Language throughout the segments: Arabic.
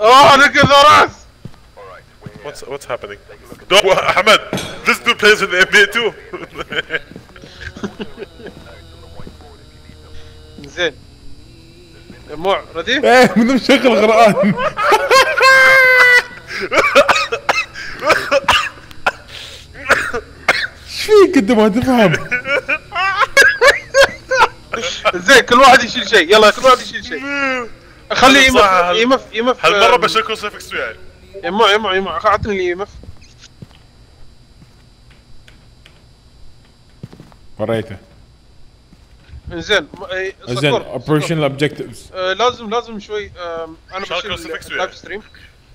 آه أنا كذا رأس. What's what's happening? Don't, Ahmed, this dude plays in the NBA too. زين. دموع ردي؟ إيه من مشغل غرقان إيش فيك أنت ما تفهم؟ زين كل واحد يشيل شيء. يلا كل واحد يشيل شيء. خلي يمف صح، هال- يمف يمف هالمرة آه، بشيل كروسيفكس وياي. يمع يمع يمع اعطني يمف وريته. زين م- إيه، زين. اوبريشنال اوبجكتيفز آه، لازم لازم شوي آم، أنا بشيل. اللايف ستريم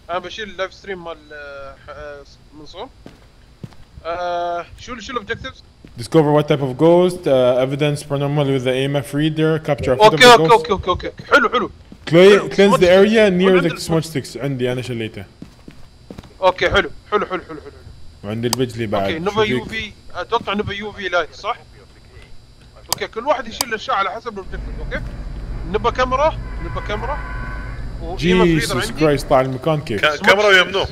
أنا بشيل اللايف ستريم مال آه، آه، منصور آه، شو شو الاوبجكتيفز؟ discover what type of ghost uh, evidence paranormal with the EMF reader capture a photo of okay the okay ghost. okay okay okay. حلو حلو. The area near عندك the smudge sticks عندي أنا شليته okay حلو. حلو حلو حلو حلو. وعندي البجلي بعد. okay نوفا؟ U V أتوقع نوفا UV light صح؟ okay كل واحد يشيل الأشياء على حسب ال objective okay؟ نبى كاميرا؟ نبى كاميرا؟ Jesus. Christ طالع المكان كيف؟ كا- كاميرا ويمنو.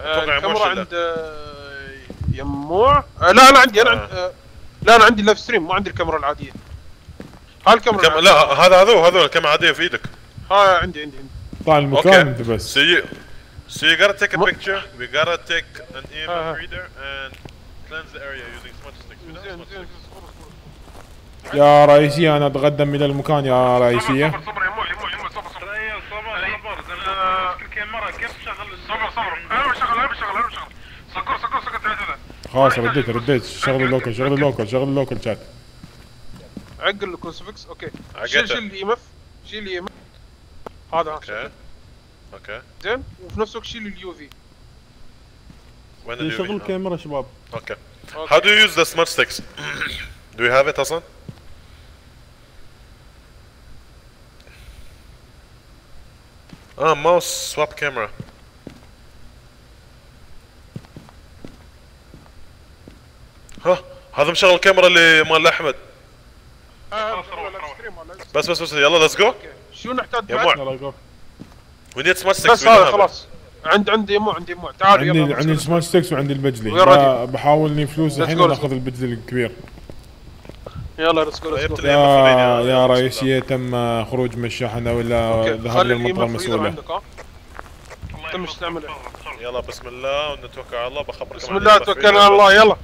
آه، الكاميرا يموش عند آه، يموع آه، لا أنا عندي أنا عندي آه، لا أنا عندي ال live stream ما عندي الكاميرا العادية. هاي الكاميرا. كم... لا هذا هذول هذول الكاميرا عادية في إيدك. هاي عندي عندي عندي. طالع المكان. أنت بس. You, so you gotta take a picture. We gotta take an EMF آه. reader and cleanse the area using smudge sticks. Sticks. يا رئيسية أنا أتقدم إلى المكان يا رئيسية صبر صبر يموع يموع يموع صبر صبر. أيوه صبر صبر. أنا الكاميرا كيف شغل صبر صبر. أنا بشغل أنا بشغل أنا بشغل سكر سكر سكر خلاص رديت رديت. شغل ال local شغل ال local شغل ال local chat عق ال crucifix okay. شيل شيل ال EMF شيل ال EMF هذا ها، Okay. Okay. زين وفي نفس الوقت شيل ال UV When did you شغل الكاميرا شباب. How do you use the smudge sticks? do you have it أصلا؟ آه ماوس سواب كاميرا ها هذا مشغل الكاميرا اللي مال أحمد بس بس بس يلا ليتس جو شو نحتاج يا؟ مو. يلا جو وي نيد سمارت بس هذا خلاص. عند عندي يمو عندي يمو تعال عندي يلا عندي السمارت ستيكس وعندي البجلي. بحاول اني فلوس الحين ناخذ البجلي الكبير. يلا ليتس جو جبت ليتس لي يا يا رئيسية تم خروج من الشاحنة ولا ذهاب المسؤولة عندك ها؟ تم استعمله يلا بسم الله ونتوكل على الله. بخبرك بسم الله توكلنا على الله يلا.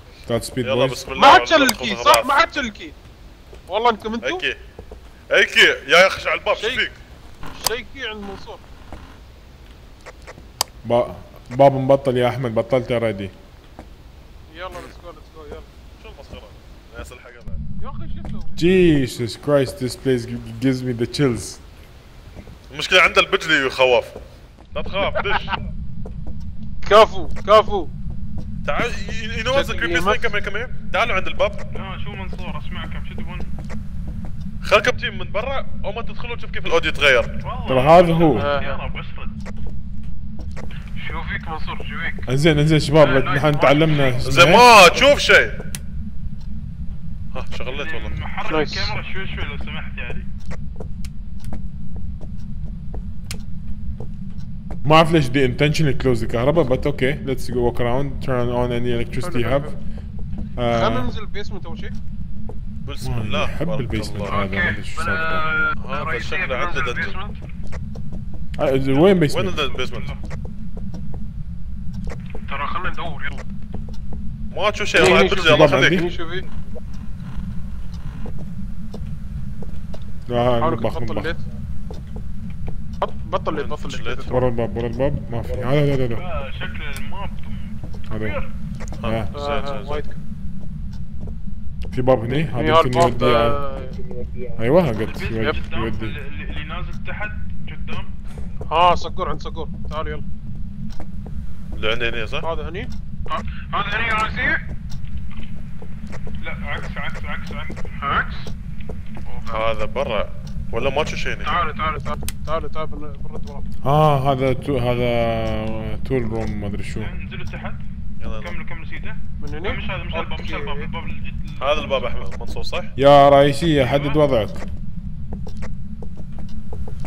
يلا بسم الله ما حد شل وعلى ال key صح. ما حد شل ال key. والله انكم أنتم؟ أي key. أي key يا أخي على الباب شو. فيك؟ شيء key عند منصور. با- باب مبطل يا أحمد بطلت already يلا let's go let's go يلا. شو المسخرة؟ ناس يا أخي شو؟ Jesus Christ this place gives me the chills. المشكلة عند البجلي خواف لا تخاف دش. كافو كافو تعال you know what's the creepiest thing come come تعالوا عند الباب. لا شو منصور؟ اسمعكم خلكم تجي من برا أو ما تدخلوا تشوف كيف ال audio يتغير والله ترى هذا هو. آه. شو فيك منصور شو فيك؟ انزين انزين شباب نحن تعلمنا. زين ما تشوف شيء. ها شغلت والله. محرك. الكاميرا شوي شوي لو سمحت يعني. ما أعرف ليش they intentionally close الكهرباء but okay let's go walk around turn on any electricity you have. خلينا آه. ننزل ال basement أول شيء. بسم الله. احب تبارك ال basement. هذا ما أدري شو صار هذا شكله عنده dungeon آه، وين وين basement؟ ال basement؟ ترى خلينا ندور يلا. ما تشوف شيء الله البجلي الله يخليك؟ لا ال light. بط- بطل ال light بطل ال light. ورا الباب ورا الباب. ما في. هذا هذا هذا آه، شكل ال map. هذا. آه. زين آه، زين. وايد في باب هني هي هذا يمكن هالباب، يودي على- آه، أيوه قلت يودي يودي. اللي نازل تحت قدام. ها صقور عند صقور تعالوا يلا. اللي عندي هنا صح؟ هذا هني. هذا هني راسي لا عكس عكس عكس عكس. عكس. هذا برا. ولا ما تشوف شيء هنا؟ تعالوا تعالوا تعالوا تعالوا تعالوا بن- بنرد وراه آه هذا تو هذا tool room ما أدري شو. انزلوا تحت. يلا. كملوا كملوا سيده من هني لا، مش هذا مش الباب مش الباب. الباب الجد- هذا الباب أحمد منصور صح؟ يا رئيسية حدد وضعك.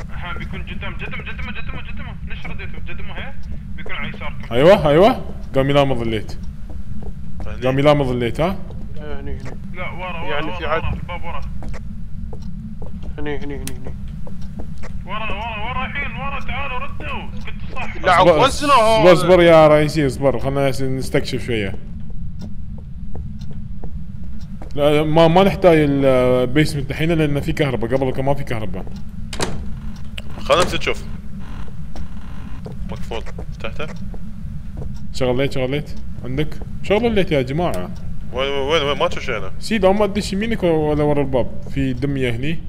الحين بيكون قدام قدم قدمه قدمه قدمه ليش رديته قدمه هي؟ بيكون على يساركم. أيوه أيوه. قام يلامض ال light قام هني. يلامض ال light ها هني هني. لا ورا ورا يعني ورا, في عد. الباب ورا. هني هني هني هني. ورا ورا ورا الحين ورا تعالوا ردوا. كنت صح لا اصبر يا رئيسي اصبر. خلنا نستكشف شوية. لا ما ما نحتاج ال basement الحين لأن في كهرباء. قبل كان ما في كهرباء. خلنا نشوف مقفول فتحته شغليت شغليت عندك؟ شغل ال light يا جماعة. وين وين وين؟ ما تشوف شيء أنا سيد ما تدش يمينك ولا ورا الباب. في دمية هني.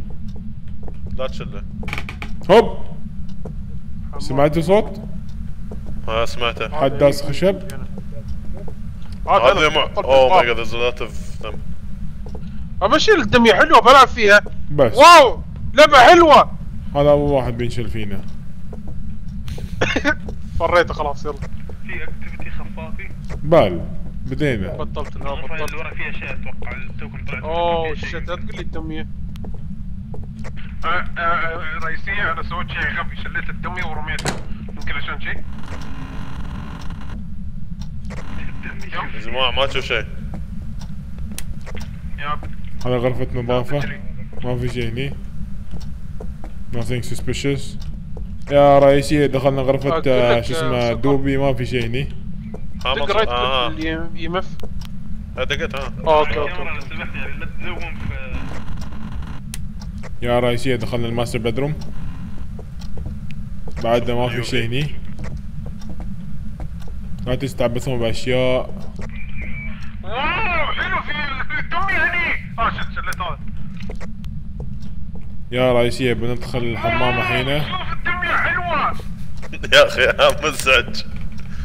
لا تشله. هوب. سمعتوا صوت؟ ما سمعته حد داس خشب؟ هذا مع oh my god there's a lot of them ابشر الدمية حلوة بلعب فيها. بس. wow لعبة حلوة. هذا أول واحد بينشل فينا. فريته خلاص يلا. في activity خفافي؟ بال بدينا. بطلت اللي بطلت. ورا فيها شيء أتوقع توكم طلعت oh shit. لا تقول لي الدمية. رئيسية أنا سويت شيء غبي شليت الدمية ورميتها. يمكن عشان شيء؟ يا جماعة ما تشوف شيء. يا هذا غرفة نظافة. ما في شيء هني. Nothing suspicious. يا رئيسية دخلنا غرفة آه، شو آه، اسمه. دوبي ما في شيء هني. ها دق right آه. EMF ها دقت ها okay okay. لو سمحت يعني لا تزوم في يا رئيسية دخلنا ال master bedroom بعدنا ما في شيء هني. لا تستعبثون باشياء واو حلو في الدمية هني آه يا رئيسية بندخل الحمام الحين شوف الدمية حلوة يا أخي يا مزعج.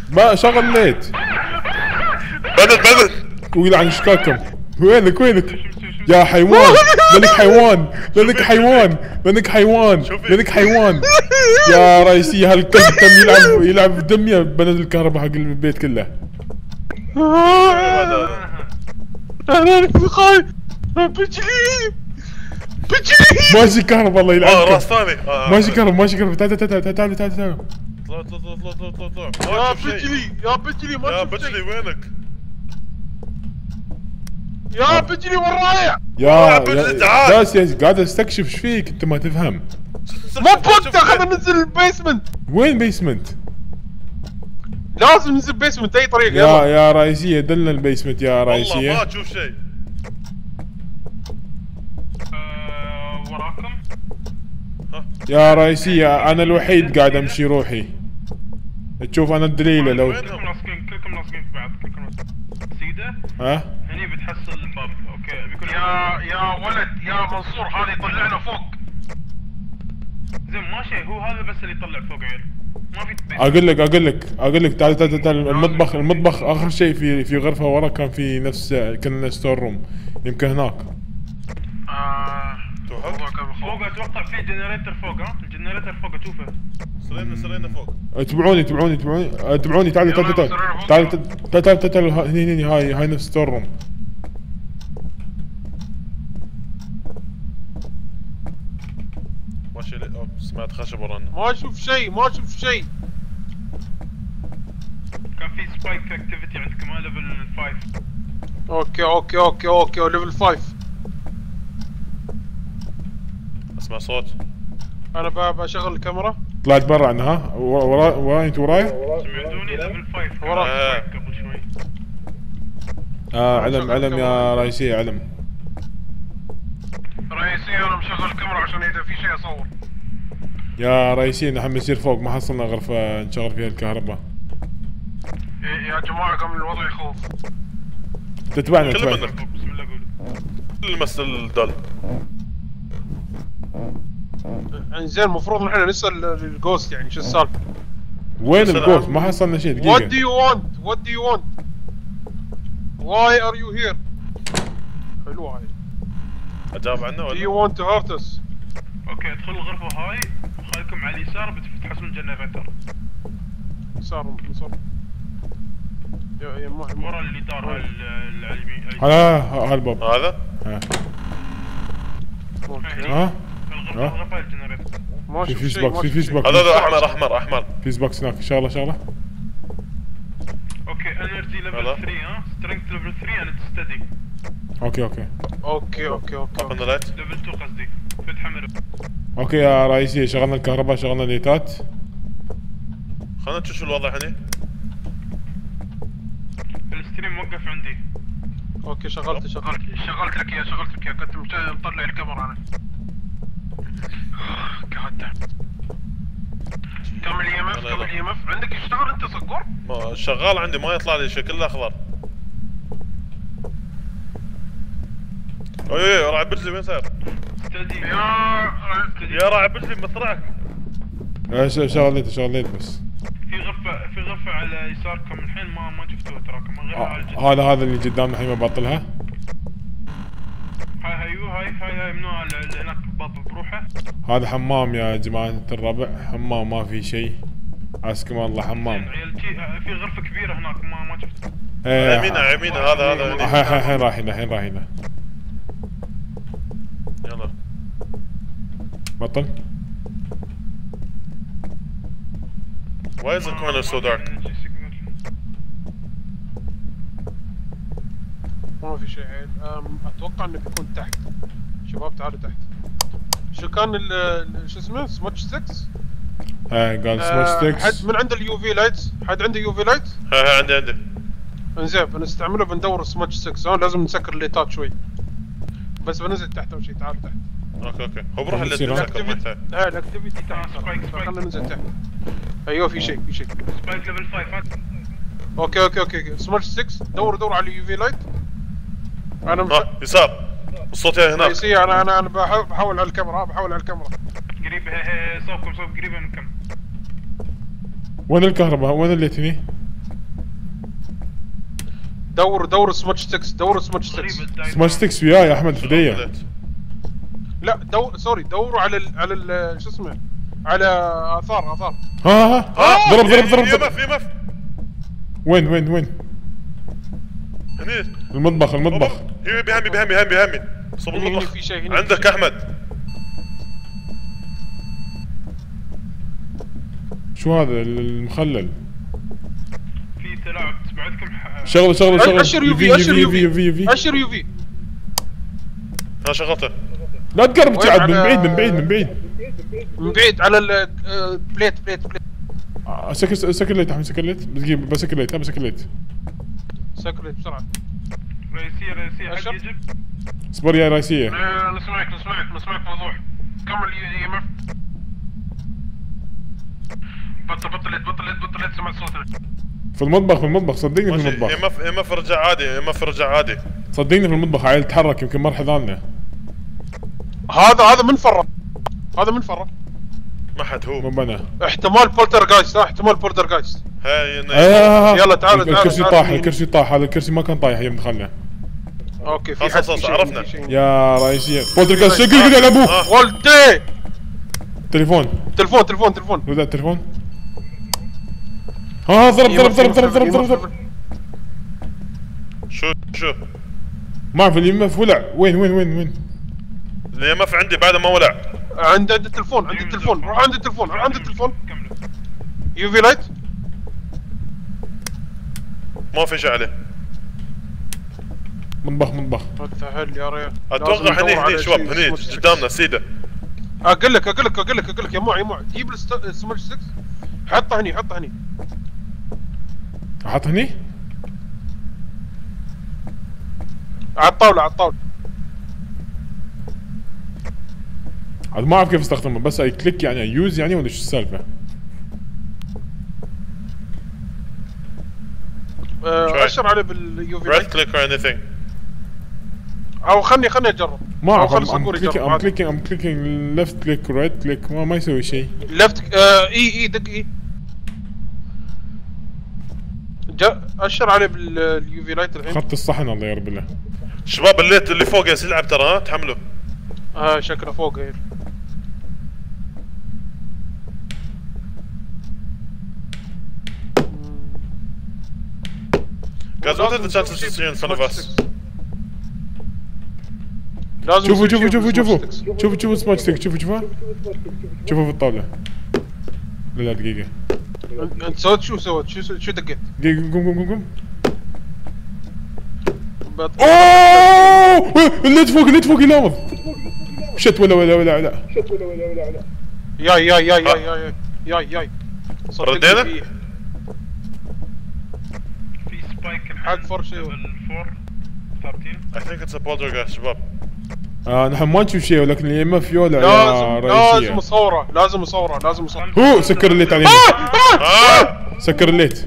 ما شغل ليت بدل بدل ويلعن شكاكم. وينك وينك؟ يا حيوان. لأنك حيوان. لأنك حيوان. لأنك حيوان. لأنك حيوان. يا رئيسي هالكلب كم يلعب يلعب دمية بنزل الكهرباء حق البيت كله؟ أنا في خايف بجلي بجلي ماشي كهرباء الله آه راس ثاني. آه، ماشي كهرباء ماشي كهرباء تعال تعال تعال تعال تعال تعال. طلع طلع طلع طلع طلع طلع يا بجلي يا بجلي ما يا بجلي. وينك؟ يا بجلي ورايا. يا بجلي، يا- يا- قاعد استكشف إيش فيك؟ انت ما تفهم. مو بوقته خلينا ننزل ال basement. وين basement لازم ننزل ال basement أي طريقه يا يلا. يا رئيسية دلنا ال basement يا والله ما تشوف شيء. آه، وراكم؟ يا رئيسية أنا الوحيد قاعد أمشي روحي. تشوف أنا الدليلة لو وين؟ كلكم لاصقين كلكم لاصقين في بعض كلكم لاصقين سيدة؟ ها؟ يا يا ولد يا منصور هذا يطلعنا فوق. زين ماشي هو هذا بس اللي يطلع فوق عيل ما في أقول لك أقول لك أقول لك تعال تعال تعال المطبخ المطبخ آخر شيء في في غرفة ورا كان في نفس كان store room يمكن هناك. آه فوق أتوقع في generator فوق ها؟ ال generator فوق أشوفه. صرينا صرينا فوق. تبعوني تبعوني تبعوني. آه، تبعوني تعالوا تعالوا تعالوا تعالوا تعال تعال هني هني هاي هاي نفس store room ماشي لي- أوه، سمعت خشب ورانا ما أشوف شيء ما أشوف شيء. كان في spike activity عندكم ها level 5 okay okay okay okay level 5 أسمع صوت. أنا ب- بشغل الكاميرا. طلعت برا عنها ها؟ ورا ورا وراي أنت وراي؟ سمعتوني ليفل 5 ورا. آه. قبل شوي. آه علم علم يا رئيسية علم. رئيسي أنا مشغل الكاميرا عشان إذا في شيء أصور. يا رئيسية نحن بنصير فوق ما حصلنا غرفة نشغل فيها الكهرباء إيه يا جماعة كم الوضع يخوف تتبعنا كل تتبعنا بسم الله قولوا لمس الدل إنزين المفروض نحن نسأل ال ghost يعني شو السالفة وين. ال ghost ما حصلنا شيء What do دقيقة you want? What do you want? Why are you here? حلوة هاي. أجاب عنه Do you ولا؟ want to hurt us? okay ادخل الغرفة هاي. وخليكم على اليسار بتحصلون ال generator يسار يسار. ورا الجدار العلمي على هالباب هذا؟ ها. ها؟ الغرفة ال generator في fuse box في fuse box هذا أحمر أحمر أحمر. fuse box هناك إن شاء الله إن شاء الله. okay energy level 3 ها؟ strength level 3 and steady okay okay. okay okay okay. level 2 قصدي. okay يا رئيسية شغلنا الكهرباء شغلنا الليتات خلينا نشوف شو الوضع هنا الستريم موقف عندي. أوكي شغلت شغلت شغلت. لك اياه شغلت لك اياه كنت مطلع الكاميرا أنا. قاعد كمل اي إم إف؟ يلا، كمل يلا. اي إم إف؟ عندك يشتغل أنت صقور؟ ما شغال عندي ما يطلع لي شيء كله اخضر اي اي راعي بجلي وين صاير؟ يا يا راعي بجلي مطرعك آه، ش- شغل ليت شغل ليت بس في غرفة في غرفة على يساركم الحين ما ما شفتوها تراكم غير آه، على الجد هذا هذا اللي قدامنا الحين ببطلها هاي هاي هاي هاي هاي منو؟ هناك باب بروحه. هذا حمام يا جماعة الربع. حمام ما في شيء. عسكم الله حمام. آه، في غرفة كبيرة هناك ما ما شفت. إيه. يمينه يمينه هذا هذا. الحين رايحين الحين رايحين يلا بطل Why is the corner so dark? ما في شيء عيل. أتوقع إنه بيكون تحت. شباب تعالوا تحت. شو كان شو اسمه؟ سماتش 6 ها قال آه، سماتش حد ستكس من عنده اليو في لايتس حد عنده يو في لايت ها ها عندي عندي. انزين بنستعمله بندور سماتش 6 ها لازم نسكر الليتات شوي. بس بنزل تحت أول شيء. تعالوا تحت. okay okay. هو بروح اللي ال activity يحتاج. لا ال activity آه، spike، spike. خلينا ننزل تحت. أيوه في شيء في شيء. سبايك ليفل 5 ها أوكي أوكي أوكي. سماتش 6 دور دور على ال UV light أنا مش ها يسار. الصوت هناك. رئيسية أنا أنا أنا بحاول بحاول على الكاميرا ها، بحاول على الكاميرا. قريب صوبكم صوب قريبة منكم. وين الكهرباء؟ وين الليت هني دور دور سماتش 6 دور سماتش 6 قريب الدايرة. سماتش ستكس وياي يا احمد فدية لا دور سوري دوروا على ال... على ال... شو اسمه على آثار آثار. ها ها ها. ضرب ضرب ضرب في ضرب. مف في مف. وين وين وين؟ هني. المطبخ المطبخ. هي بهمي بهمي بهمي بهمي صوب المطبخ. في شيء، في عندك. أحمد. شو هذا؟ المخلل. في تلاعب بعدكم ح- شغله شغله شغله أشر يو في أشر يو في. يو في. أشر يو في. ها شغلته. لا تقرب تعال من بعيد من بعيد من بعيد. من بعيد على البليت بليت بليت سكر سكر ليت احمد سكر ليت دقيقة بسكر ليت بسكر ليت سكرت بسرعة. رئيسية رئيسية. حد أشر. يجيب. اصبر يا رئيسية. آه، نسمعك نسمعك نسمعك وضوح كمل EMF بطل بطل بطل بطل سمعت صوتك في المطبخ في المطبخ صدقني في المطبخ. EMF EMF رجع عادي EMF رجع عادي. صدقني في المطبخ عيل تحرك يمكن ما راح يضلنا هذا هذا من فرة هذا من فرة ما حد مو هو بنا احتمال poltergeist احتمال poltergeist هاي آه، يلا تعالوا، تعالوا، الكرسي. طاح الكرسي طاح هذا الكرسي ما كان طايح يوم دخلنا. أوكي في خلاص، حد خلاص، في عرفنا. في شيء. يا رئيسية بولترغاست شقق قاعد ابوه آه. ولدي تليفون. تلفون تلفون تلفون رد التليفون. ها ضرب ضرب ضرب ضرب ضرب ضرب ضرب. شو شو؟ ما أعرف اليمة ولع وين وين وين وين؟ الام اف عندي بعد ما ولع عند عند التلفون عند التلفون روح عند التلفون روح عند التلفون يو في لايت ما في شيء عليه. مطبخ مطبخ هل يا ريال؟ أتوقع هني هني شباب هني قدامنا سيده أقول لك أقول لك أقول لك أقول لك يا معي يا معي جيب السمارت 6 حطه هني حطه هني. أحط هني؟ على الطاولة على الطاولة. عاد ما أعرف كيف استخدمه بس I click يعني use يعني ولا شو السالفة؟ شوي. أشر عليه بال UV right click or anything أو خلني خلني أجرب. ما أعرف I'm clicking I'm. clicking I'm clicking left click right click ما ما يسوي شيء. left آه اي إي دق إي. جا أشر عليه بال UV light الحين. خط الصحن الله يرب الله. شباب الليت اللي فوق يا يلعب ترى ها؟ تحملوا آه شكله فوق هيل Guys, what are the chances to see in front of us? Чуву, чуву, чуву, чуву. Чуву, чуву, смачтик, чуву, чуву. Чуву витавля. Блядь, гиги. Це чу все, чу таке? Гиги, гум, гум, гум, гум. اوه اللي فوق اللي فوق ينام شت ولا ولا ولا ولا شت ولا ولا ولا ولا ياي ياي ياي ياي ياي ياي ياي ردينا؟ spike حد فرشة. level 4 ثابتين I think it's a poltergeist شباب آه نحن ما نشوف شيء ولكن يا إما فيولا يا لازم اصوره لازم اصوره لازم اصوره هو سكر الليت علينا. آه! سكر الليت.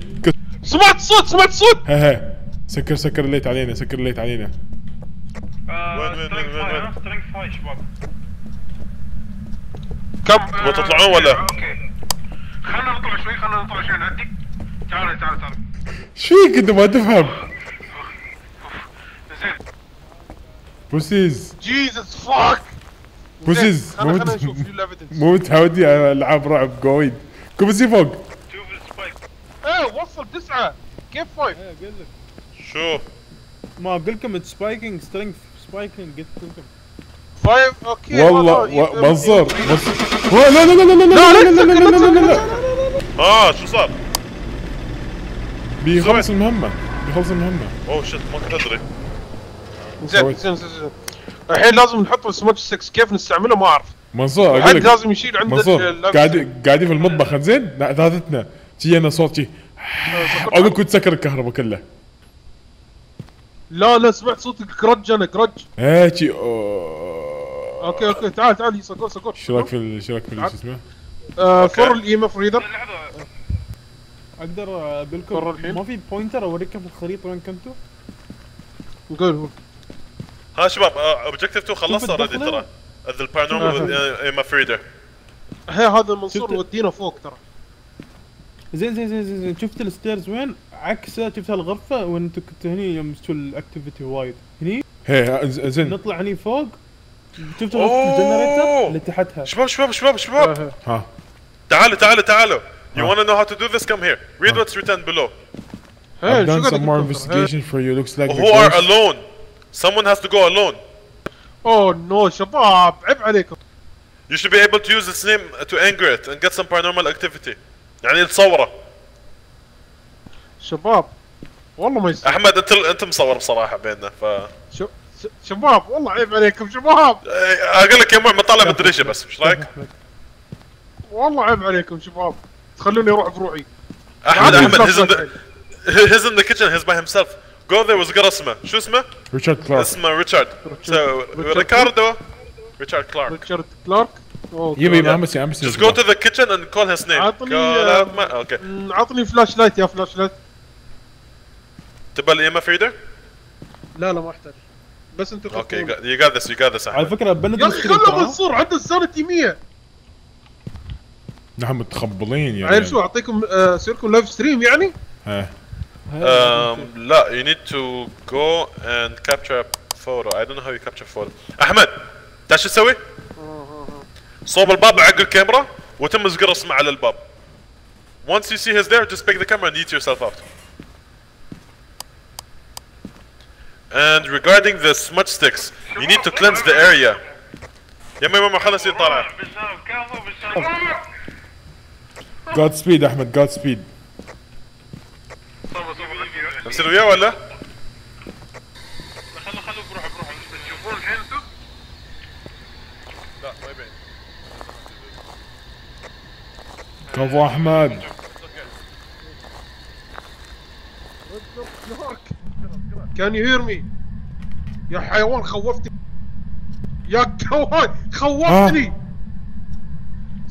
سمعت صوت سمعت صوت! ها ها. سكر سكر الليت علينا سكر الليت علينا. وين- وين- وين- وين- 5 وين؟ strength 5 شباب كم؟ تبغوا تطلعون ولا؟ أوكي. خلنا نطلع شوي خلنا نطلع شوي. نهدي تعال تعال تعال. إيش فيك انت ما تفهم بوسيز جيزس فاك بوسيز مو خلينا مت- نشوف شو الايفيدنس مو متعودين على العاب رعب قويين كوبسي فوق شوف السبايك إيه وصل تسعة كيف فايف إيه أقول لك شو ما أقول لكم سبايكينج سترينج spiking قلت لكم five okay والله والله، و- يمكن- منصور منصور لا لا لا لا لا لا لا لا لا لا لا لا آه شو صار؟ بيخلص المهمة. بيخلص المهمة. oh shit ما كنت ادري زين. زين زين. الحين لازم نحط السموك 6 كيف نستعمله؟ ما أعرف. منصور أقول لك. لازم يشيل عنده منصور ال- قاعد قاعدين في المطبخ زين؟ لا ثلاثتنا تجي أنا صوت شي. أقول كنت سكر الكهرباء كله. لا لا سمعت صوت كرج أنا كرج. إيه شي أوه. okay okay. تعال تعال سكور سكور شو رأيك في ال- شو رأيك في ال- شو اسمه؟ آه فر ال EMF reader لحظه أقدر أقول قرر لكم الحين. ما في pointer أوريكم في الخريطة وين كنتوا؟ قول ها شباب objective 2 خلصت already. ترى. ذا ال paranormal EMF reader هي هذا المنصور شفت- ودينا فوق ترى. زين زين زين زين, زين. شفت ال stairs وين؟ عكسه شفت الغرفه وانتوا كنتوا هني يوم شفتوا ال activity وايد. هني؟ هي زين. نطلع هني فوق. غرفه ال generator اللي تحتها؟ شباب شباب شباب شباب. ها. تعالوا تعالوا تعالوا. You ها. wanna know how to do this? Come here. Read what's written below. هي I've done some more investigation for you looks like Who are alone? Someone has to go alone. oh no شباب عيب عليكم You should be able to use its name to anger it and get some paranormal activity. يعني تصوره. شباب والله ما يصير احمد انت انت مصور بصراحه بيننا ف شباب والله عيب عليكم شباب إيه، أقول لك يا معمر طالع بالدريشه بس إيش رايك؟ والله عيب عليكم شباب تخلوني أروح بروحي أحمد أحمد he's he's in the kitchen he's by himself go there وز وذكر اسمه شو اسمه؟ ريتشارد كلارك اسمه ريتشارد ريكاردو ريتشارد كلارك ريتشارد كلارك يبي يبي أمسي أمسي. just go to the kitchen and call his name okay عطني فلاش آه، light يا flashlight تبى ال EMF reader؟ لا لا ما أحتاج. بس أنت okay you got this you got this على فكرة بندر يا أخي خله منصور عنده السنة 100 نحن متخبلين يعني عيل شو اعطيكم آه، سيركم live stream يعني ها Um, لا you need to go and capture a photo. I don't know how you capture photo. احمد تعرف شو تسوي؟ صوب الباب عق الكاميرا وتم زقر اسمه على الباب. Once you see he's there, just pick the camera and eat yourself out. And regarding the smudge sticks, you need to cleanse the area. يما يما خلص يطلع. Godspeed احمد Godspeed نصير وياه ولا؟ خلوا خلوا بروح بروح تشوفون الحين أنتم لا ما يبين. كفو احمد can you hear me يا حيوان خوفتني يا كوان خوفتني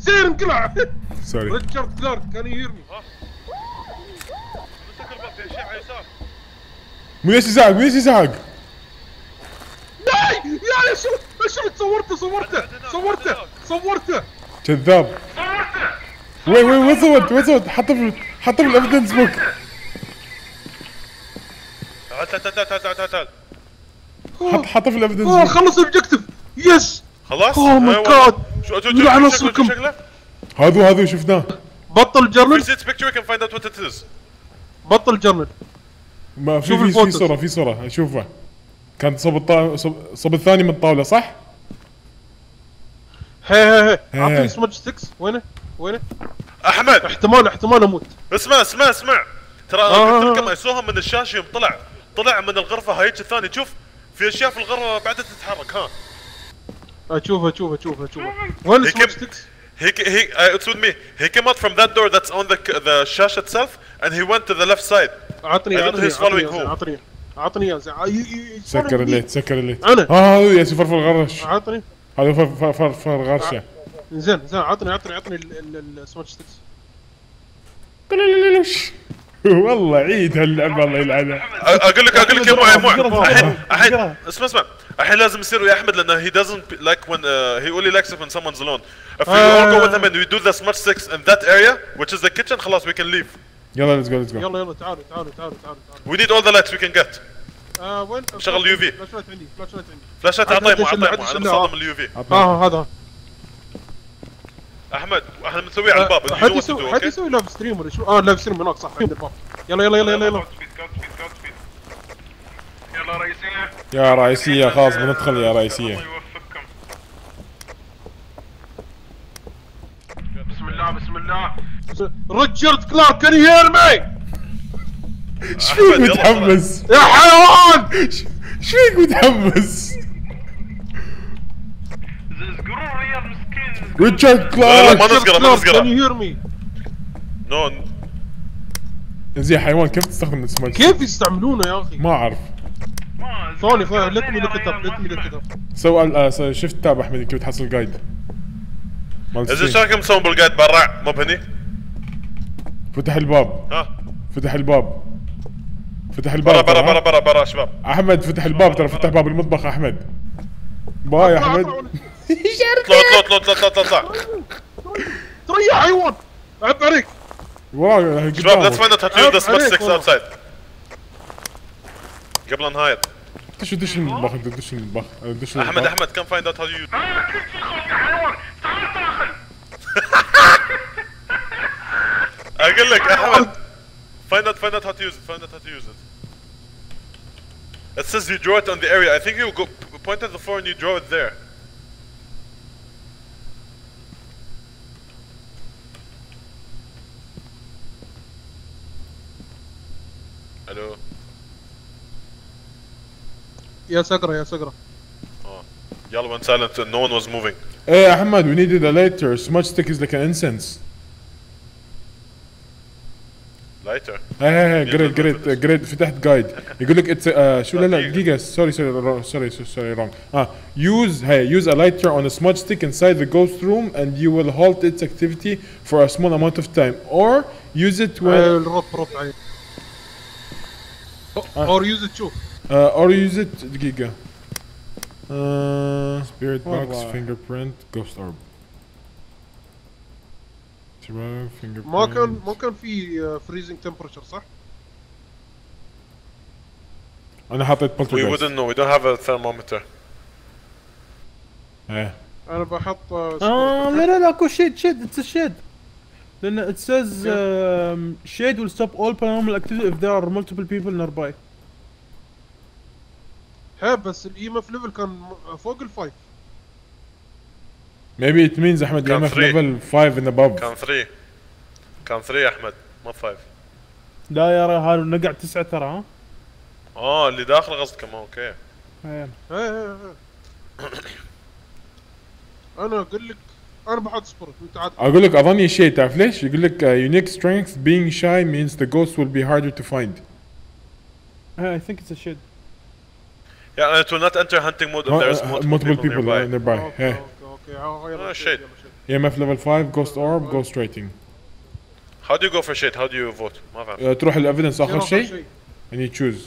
سير انقلع. sorry. ريتشارد كلارك can you hear me مين إيش يزعق مين إيش يزعق لا يا يا شو شو صورته صورته صورته صورته كذاب. وين وين وين صوت وين صوت حطه في حطه في ال evidence book تعال تعال تعال تعال تعال تعال. حط حطه في ال evidence اوه book خلص ال objective yes خلاص؟ oh my. God شو شو شكله؟ هذا هذا شفناه بطل journal. بطل journal ما في شوف في في. صورة في صورة اشوفه كان صوب الطاولة صوب, صوب الثاني من الطاولة صح؟ هي هي هي. اعطيني smudge sticks وينه؟ وينه؟ أحمد احتمال احتمال أموت اسمع اسمع اسمع ترى آه. قلت لكم اسوها من الشاشه يوم طلع طلع من الغرفة هايك الثاني شوف في أشياء في الغرفة بعدها تتحرك ها اشوفها اشوفها اشوفها اشوفها وين هي smudge كم- sticks؟ He uh, it's with me. He came out from that door that's on the the شاشه itself, and he went to the left side. following اعطني who. اعطني اعطني يا سكر الليت سكر الليت أنا. آه هذا ياسي فرفر غرش اعطني هذا فرفر غرشه زين زين اعطني اعطني اعطني ال smudge sticks والله عيد هاللعبه الله يلعنها أقول لك أقول لك يا اقرأ، الحين. الحين اسمع اسمع. الحين لازم يصير ويا أحمد لأنه he doesn't like when uh, he only likes it when someone's alone. If we all go with him and we do the smudge sticks in that area, which is the kitchen, خلاص we can leave. يلا let's go let's go يلا يلا تعالوا تعالوا تعالوا تعالوا We need all the lights we can get. آه وين شغل ال UV. فلاشات عندي فلاشات عندي فلاشات عاد اعطيه عاد مو عاد اعطيه مو أنا ال UV. آه هذا أحمد أحنا بنسويه على الباب. حد يسوي حد? يسوي live stream ولا شو آه live stream هناك صح عند الباب يلا يلا يلا يلا يلا يلا رئيسية يا رئيسية خلاص بندخل يا يوفقكم بسم الله بسم الله. ريتشارد كلارك can you hear me إيش فيك متحمس؟ يا حيوان! إيش فيك متحمس؟ زقروا الريال مسكين ريتشارد لا لا ما كلارك نزقره ما كان نزقره. يهير مي نو زي حيوان كيف تستخدم السماج كيف يستعملونه يا أخي؟ ما أعرف. زين لوك يا اب ريال، ليت مي ما لوك سمعت. اب سوى آه، سو- شفت تاب أحمد كيف تحصل جايد مال زين. شو رايكم تسوون بالقايد برا؟ مو بهني؟ فتح الباب. ها؟ فتح الباب. فتح الباب برا برا؟ برا برا شباب. أحمد فتح الباب ترى فتح باب المطبخ أحمد. باي يا أحمد. اطلعوا اطلعوا اطلعوا اطلعوا ترى يا حيوان عب عليك وراي شباب قدامك find out how to use the smart دش دش المطبخ انت دش المطبخ دش احمد. احمد كم find out how to use آه، كيف تدخل يا حيوان تعال داخل أقول لك احمد find out find out how to use it find out how to use it It says you draw it on the area. I think you go point at the floor and you draw it there. يا سقرة يا سقرة Yellow went silent and no one was moving. إيه احمد we needed a lighter smudge stick is like an incense Lighter. إيه إيه Yeah, جريد good جريد for this. جريد فتحت جايد يقول لك اتس شو لا لا دقيقة. دقيقة سوري سوري سوري سوري رونج آه use hey use a lighter on a smudge stick inside the ghost room and you will halt its activity for a small amount of time or use it when الرب رب عين اور يوز تشوف uh, or use it دقيقة uh, spirit box والله. fingerprint ghost orb Survive, fingerprint ما كان ما كان في فريزنج تمبرتشر صح؟ انا حطيت We poltergeist wouldn't know. We don't have a thermometer. ايه انا بحط اه لا لا لا اكو شيد شيد اتس شيد لان it says um, shade will stop all paranormal activity if there are multiple people nearby هي بس ال EMF level كان فوق ال five maybe it means أحمد كان EMF three. level 5 and above كان 3 كان 3 أحمد ما 5 لا يا رجال نقع تسعة ترى ها آه اللي داخل قصدكم أوكي إيه. هي هي هي أنا أقول لك أنا بحط سبورت أنت عاد أقول لك اظني شيء تعرف ليش؟ يقول لك uh, unique strength being shy means the ghost will be harder to find. I think it's a shade Yeah, and it will not enter hunting mode if Uh, there's uh, multiple, multiple people, people nearby. uh, nearby. اوكي Yeah. اوكي اوكي ها- يلا آه، شيل، shit. يلا شيل. EMF level 5 ghost orb ghost rating. How do you go for shit? How do you vote? ما فهمت. Uh, تروح الايفيدنس يلا اخر آخر شيء شيء. and you choose.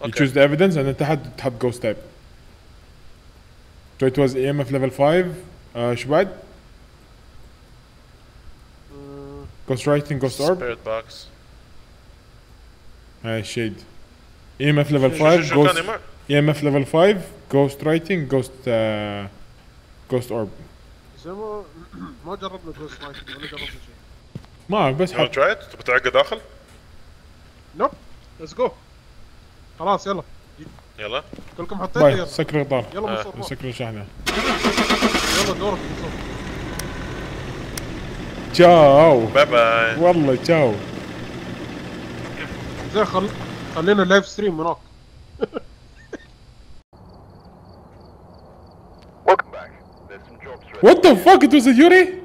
You Okay. choose the evidence and then تحت تحط ghost type. So it was EMF level 5 uh, شو بعد؟ آه، Ghost writing ghost orb Spirit box. هاي shade. EMF level شو 5 شو شو ghost ثاني ما EMF level 5 ghost writing ghost uh, ghost orb. زي ما ما جربنا جوست رايتنج ولا جربنا شيء. ما بس حط it? تبي تعقد داخل؟ نوب ليتس جو خلاص يلا. يلا. كلكم حطيتوا؟ باي يلا. سكر الغطار يلا آه،. سكر الشحنة يلا دورك ciao bye bye والله تشاو زين خل... خلينا ال live stream هناك What the fuck? It was a Yuri?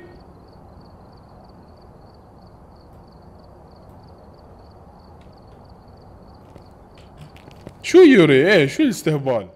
شو يوري إيه شو الاستهبال